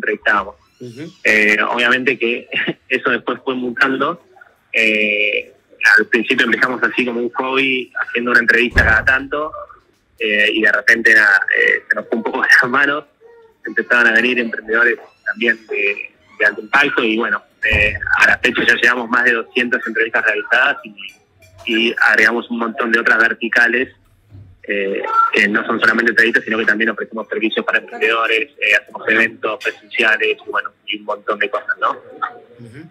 entrevistábamos. Eh, obviamente que eso después fue mutando. Eh, al principio empezamos así como un hobby, haciendo una entrevista cada tanto, eh, y de repente se nos fue un poco de las manos. Empezaban a venir emprendedores también de, alto impacto, y bueno, a la fecha ya llevamos más de 200 entrevistas realizadas y, y agregamos un montón de otras verticales eh, que no son solamente entrevistas, sino que también ofrecemos servicios para emprendedores, eh, hacemos eventos presenciales y bueno, y un montón de cosas, ¿no?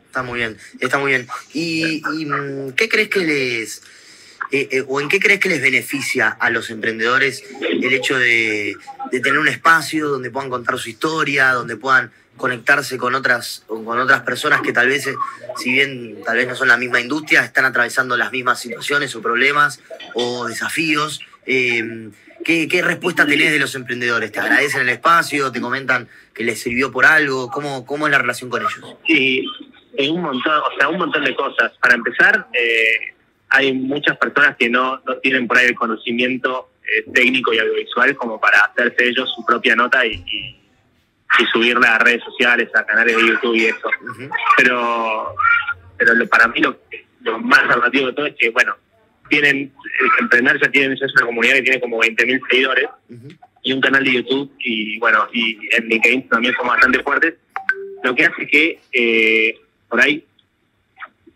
Está muy bien, está muy bien. ¿Y, mm, qué crees que les, eh, o en qué crees que les beneficia a los emprendedores el hecho de, tener un espacio donde puedan contar su historia, donde puedan conectarse con otras, con otras personas que tal vez, si bien tal vez no son la misma industria, están atravesando las mismas situaciones o problemas o desafíos eh, ¿qué, respuesta tenés de los emprendedores? ¿Te agradecen el espacio? ¿Te comentan que les sirvió por algo? ¿Cómo, cómo es la relación con ellos? Sí, un montón, o sea, un montón de cosas. Para empezar, eh, hay muchas personas que no, no tienen por ahí el conocimiento eh, técnico y audiovisual como para hacerse ellos su propia nota y, y, subirla a redes sociales, a canales de YouTube y eso. Pero, pero para mí lo, lo más llamativo de todo es que, bueno, tienen, Emprender ya tienen, ya es una comunidad que tiene como 20.000 seguidores y un canal de YouTube y bueno, y en LinkedIn también son bastante fuertes, lo que hace que eh, por ahí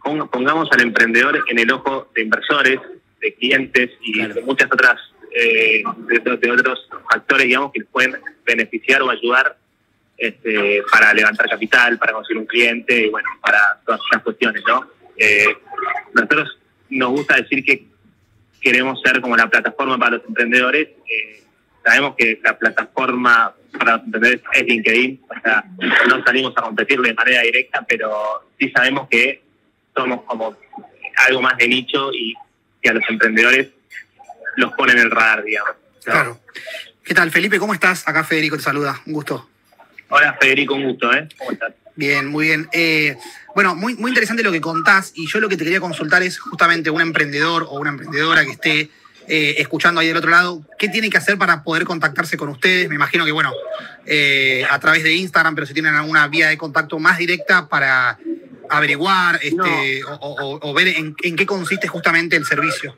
pongamos al emprendedor en el ojo de inversores, de clientes y de muchas otras, eh, de, otros factores, digamos, que pueden beneficiar o ayudar este, para levantar capital, para conseguir un cliente y bueno, para todas esas cuestiones, ¿no? Eh, nosotros nos gusta decir que queremos ser como la plataforma para los emprendedores. Eh, sabemos que la plataforma para los emprendedores es LinkedIn, o sea, no salimos a competir de manera directa, pero sí sabemos que somos como algo más de nicho y que a los emprendedores los ponen en el radar, digamos. Claro. ¿Qué tal, Felipe? ¿Cómo estás? Acá Federico te saluda. Un gusto. Hola, Federico, un gusto, ¿eh? ¿Cómo estás? Bien, muy bien. Eh, bueno, muy, muy interesante lo que contás y yo lo que te quería consultar es justamente un emprendedor o una emprendedora que esté eh, escuchando ahí del otro lado, ¿qué tiene que hacer para poder contactarse con ustedes? Me imagino que, bueno, eh, a través de Instagram, pero si tienen alguna vía de contacto más directa para averiguar este, o, ver en, en qué consiste justamente el servicio.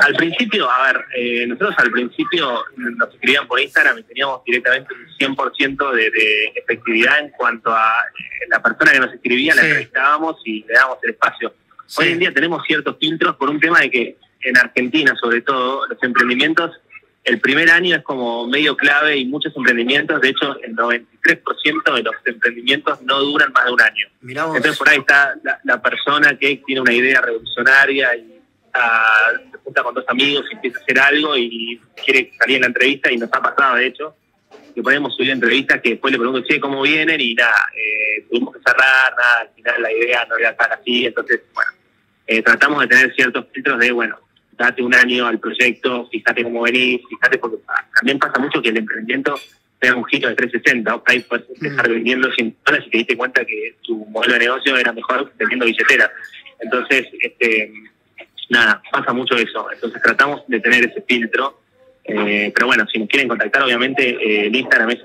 Al principio, a ver, eh, nosotros al principio nos escribían por Instagram y teníamos directamente un 100% de, de, efectividad en cuanto a eh, la persona que nos escribía, la entrevistábamos y le dábamos el espacio. Hoy en día tenemos ciertos filtros por un tema de que en Argentina, sobre todo, los emprendimientos, el primer año es como medio clave y muchos emprendimientos, de hecho, el 93% de los emprendimientos no duran más de un año. Entonces, por ahí está la, la persona que tiene una idea revolucionaria y se junta con dos amigos y empieza a hacer algo y quiere salir en la entrevista y nos ha pasado, de hecho, que podemos subir entrevistas que después le pregunto, che, ¿cómo vienen? Y nada, eh, tuvimos que cerrar, nada, al final la idea no era estar así, entonces, bueno, eh, tratamos de tener ciertos filtros de, bueno, date un año al proyecto, fíjate cómo venís, fíjate, porque también pasa mucho que el emprendimiento tenga un giro de 360, o ahí puedes empezar mm. vendiendo 100 dólares y te diste cuenta que tu modelo de negocio era mejor vendiendo billeteras. Entonces, este nada, pasa mucho eso. Entonces tratamos de tener ese filtro. Eh, pero bueno, si nos quieren contactar, obviamente eh, el Instagram es.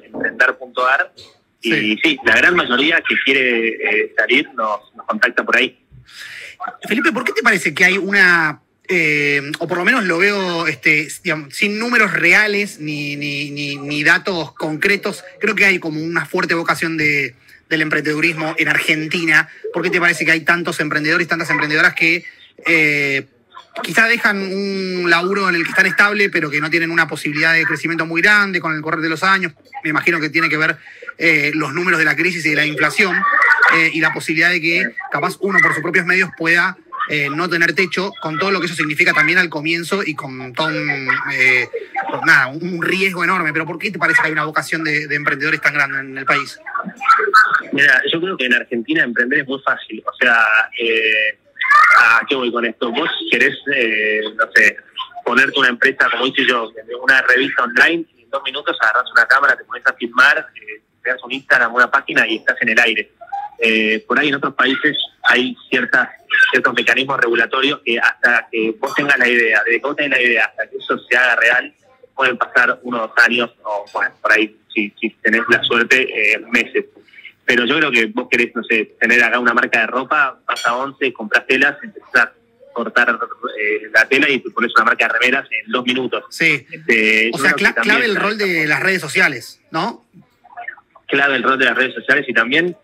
Y sí. la gran mayoría que quiere eh, salir nos, contacta por ahí. Felipe, ¿por qué te parece que hay una o por lo menos lo veo este, sin números reales ni, ni, ni, datos concretos, creo que hay como una fuerte vocación de, del emprendedurismo en Argentina. ¿Por qué te parece que hay tantos emprendedores y tantas emprendedoras que eh, quizá dejan un laburo en el que están estable, pero que no tienen una posibilidad de crecimiento muy grande con el correr de los años. Me imagino que tiene que ver eh, los números de la crisis y de la inflación eh, y la posibilidad de que capaz uno por sus propios medios pueda eh, no tener techo, con todo lo que eso significa también al comienzo y con todo un, nada, un riesgo enorme. Pero ¿por qué te parece que hay una vocación de, de emprendedores tan grande en el país? Mira, yo creo que en Argentina emprender es muy fácil. O sea, eh, ¿A qué voy con esto? Vos querés, eh, no sé, ponerte una empresa, como hice yo, una revista online, y en dos minutos agarras una cámara, te pones a filmar, eh, das un Instagram, una página y estás en el aire. Eh, por ahí en otros países hay ciertas, ciertos mecanismos regulatorios que hasta que vos tengas la idea, desde que vos tengas la idea hasta que eso se haga real, pueden pasar unos años o bueno, por ahí si, si tenés la suerte, eh, meses. Pero yo creo que vos querés, no sé, tener acá una marca de ropa, vas a 11, compras telas, empezás a cortar eh, la tela y te pones una marca de remeras en dos minutos. Sí. Este, O sea, clave el rol de las redes sociales, ¿no? clave el rol de las redes sociales y también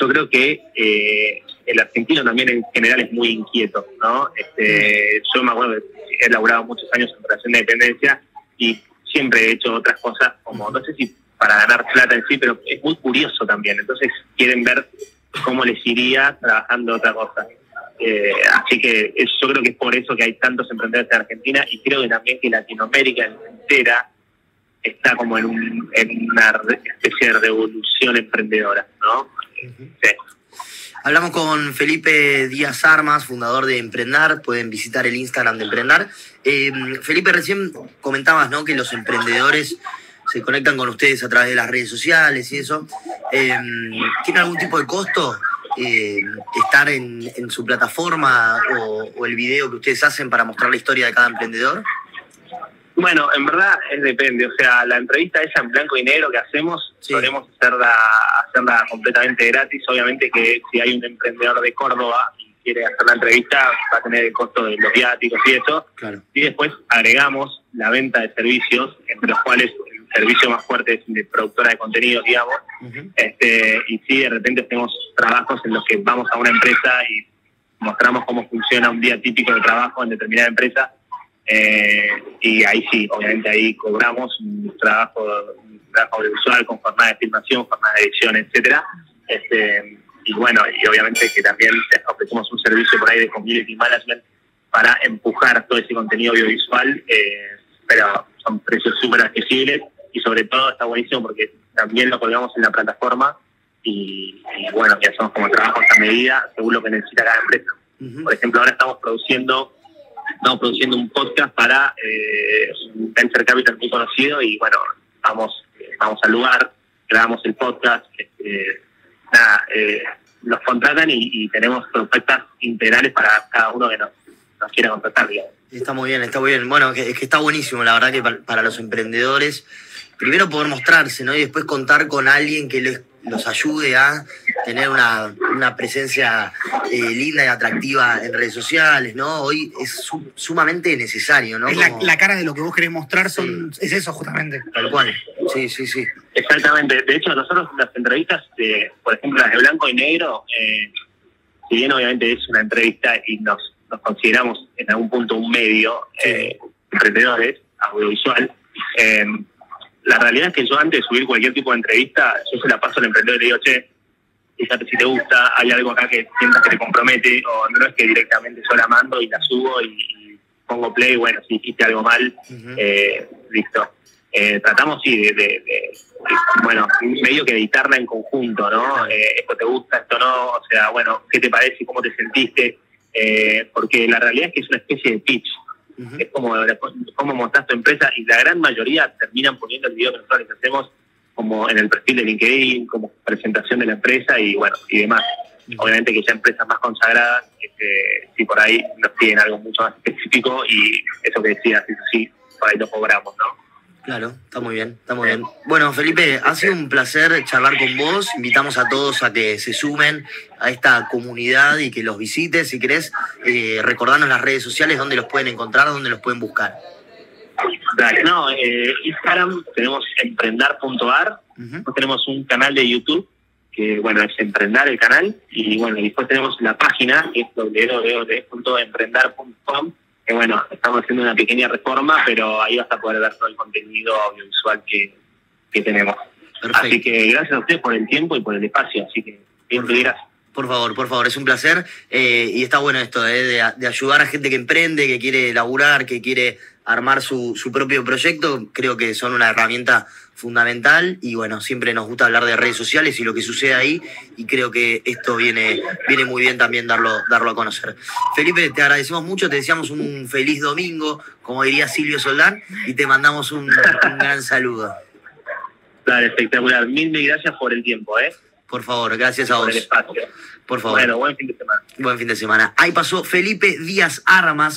yo creo que eh, el argentino también en general es muy inquieto, ¿no? Este, yo me acuerdo que he laburado muchos años en relación de dependencia y siempre he hecho otras cosas como, no sé si para ganar plata en sí, pero es muy curioso también, entonces quieren ver cómo les iría trabajando otra cosa. Eh, así que yo creo que es por eso que hay tantos emprendedores en Argentina y creo que también que Latinoamérica entera está como en, un- en una especie de revolución emprendedora, ¿no? Sí. Hablamos con Felipe Díaz Armas, fundador de Emprendar. Pueden visitar el Instagram de Emprendar. Eh, Felipe, recién comentabas ¿no? que los emprendedores se conectan con ustedes a través de las redes sociales y eso. Eh, ¿Tiene algún tipo de costo eh, estar en, en su plataforma o, o el video que ustedes hacen para mostrar la historia de cada emprendedor? Bueno, en verdad es depende, o sea, la entrevista esa en blanco y negro que hacemos, Sí. solemos hacerla, hacerla completamente gratis, obviamente que si hay un emprendedor de Córdoba y quiere hacer la entrevista va a tener el costo de los viáticos y eso, Claro. y después agregamos la venta de servicios, entre los cuales servicio más fuerte es de productora de contenidos, digamos, este, y si de repente tenemos trabajos en los que vamos a una empresa y mostramos cómo funciona un día típico de trabajo en determinada empresa, eh, y ahí sí, obviamente ahí cobramos un trabajo, un trabajo audiovisual con jornada de filmación, jornada de edición, etcétera. Este, y bueno, y obviamente que también ofrecemos un servicio por ahí de community management para empujar todo ese contenido audiovisual, eh, pero son precios súper accesibles y sobre todo está buenísimo porque también lo colgamos en la plataforma y, y bueno, ya hacemos como trabajos a medida según lo que necesita cada empresa. Por ejemplo, ahora estamos produciendo estamos produciendo un podcast para eh, un venture capital muy conocido y bueno, vamos, eh, vamos al lugar, grabamos el podcast, este, nada, eh, nos contratan y, y tenemos propuestas integrales para cada uno que nos, nos quiera contratar, digamos. Está muy bien, está muy bien. Bueno, que, es que está buenísimo, la verdad que para, para los emprendedores, primero poder mostrarse, ¿no? Y después contar con alguien que les, los ayude a tener una, una presencia eh, linda y atractiva en redes sociales, ¿no? Hoy es su- sumamente necesario, ¿no? Es la, Como- la cara de lo que vos querés mostrar, son, es eso justamente. Tal cual. Sí, sí, sí. Exactamente. De hecho, nosotros las entrevistas, de, por ejemplo, las de blanco y negro, eh, si bien obviamente es una entrevista y nos, nos consideramos en algún punto un medio, eh, emprendedores, audiovisual, eh, la realidad es que yo antes de subir cualquier tipo de entrevista, yo se la paso al emprendedor y le digo, che, fíjate si te gusta, hay algo acá que sientas que te compromete, o no es que directamente yo la mando y la subo y, y pongo play, bueno, si hiciste algo mal, eh, listo. Eh, tratamos, sí, de, de- de- de- bueno, medio que editarla en conjunto, ¿no? Eh, esto te gusta, esto no, o sea, bueno, ¿qué te parece? ¿Cómo te sentiste? Eh, porque la realidad es que es una especie de pitch, Es como cómo montás tu empresa y la gran mayoría terminan poniendo el video que nosotros les hacemos como en el perfil de LinkedIn, como presentación de la empresa y bueno, y demás. Obviamente que ya empresas más consagradas, este, sí por ahí nos piden algo mucho más específico y eso que decías, eso sí, por ahí lo cobramos, ¿no? Claro, está muy bien, está muy bien. Bueno, Felipe, ha sido un placer charlar con vos. Invitamos a todos a que se sumen a esta comunidad y que los visites. Si querés, eh, recordarnos las redes sociales, dónde los pueden encontrar, dónde los pueden buscar. Dale, no, eh, Instagram tenemos emprendar.ar, Ujú. después tenemos un canal de YouTube que bueno es emprendar el canal y bueno después tenemos la página que es www.emprendar.com que bueno estamos haciendo una pequeña reforma pero ahí vas a poder ver todo el contenido audiovisual que, que tenemos así que gracias a ustedes por el tiempo y por el espacio así que bien gracias Por favor, por favor, es un placer. eh, y está bueno esto, eh, de, de ayudar a gente que emprende, que quiere laburar, que quiere armar su, su propio proyecto. Creo que son una herramienta fundamental. Y bueno, siempre nos gusta hablar de redes sociales y lo que sucede ahí. Y creo que esto viene, viene muy bien también darlo, darlo a conocer. Felipe, te agradecemos mucho, te deseamos un feliz domingo, como diría Silvio Soldán, y te mandamos un, un gran saludo. Dale, espectacular mil mil gracias por el tiempo eh Por favor, gracias a por el vos. espacio Por favor. bueno buen fin de semana Buen fin de semana. Ahí pasó Felipe Díaz Armas.